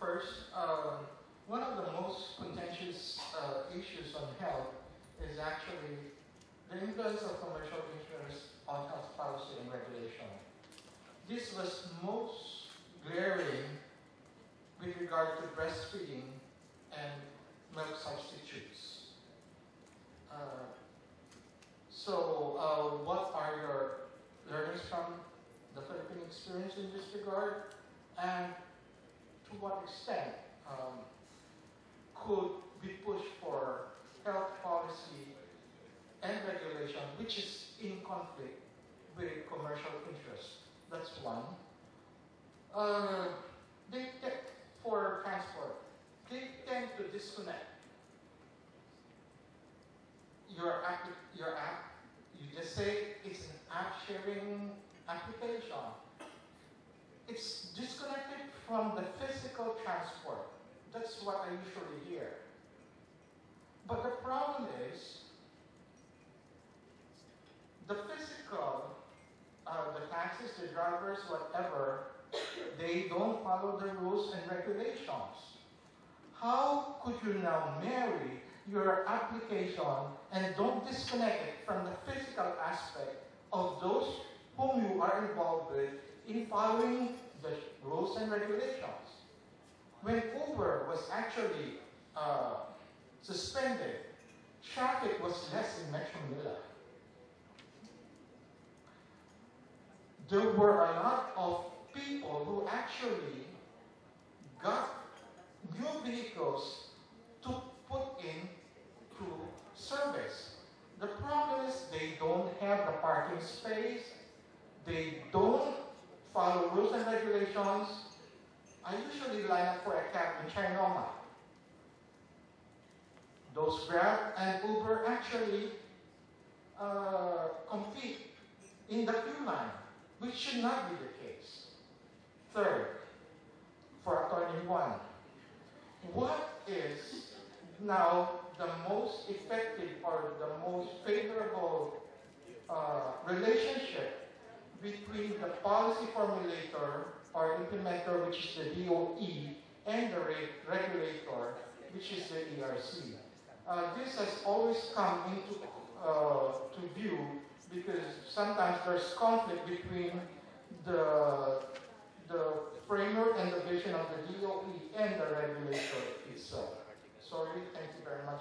First, um, one of the most contentious uh, issues on health is actually the influence of commercial interests on health policy and regulation. This was most glaring with regard to breastfeeding and milk substitutes. Uh, so, uh, what are your learnings from the Philippine experience in this regard? And to what extent um, could we push for health policy and regulation which is in conflict with commercial interests? That's one. Uh, they, te- for transport, they tend to disconnect your app, your app. You just say it's an app sharing application. It's from the physical transport. That's what I usually hear. But the problem is, the physical, uh, the taxis, the drivers, whatever, they don't follow the rules and regulations. How could you now marry your application and don't disconnect it from the physical aspect of those whom you are involved with in following rules and regulations? When Uber was actually uh, suspended, traffic was less in Metro Manila. There were a lot of people who actually got new vehicles to put in to service. The problem is they don't have the parking space, they don't follow rules and regulations. I usually line up for a cab in TriNoma. Those Grab and Uber actually uh, compete in the queue line, which should not be the case. Third, for Attorney One, what is now the most effective or the most favorable uh, relationship between the policy formulator or implementer, which is the DOE, and the re- regulator, which is the ERC. Uh, this has always come into uh, to view because sometimes there's conflict between the the framework and the vision of the DOE and the regulator itself. Sorry, thank you very much.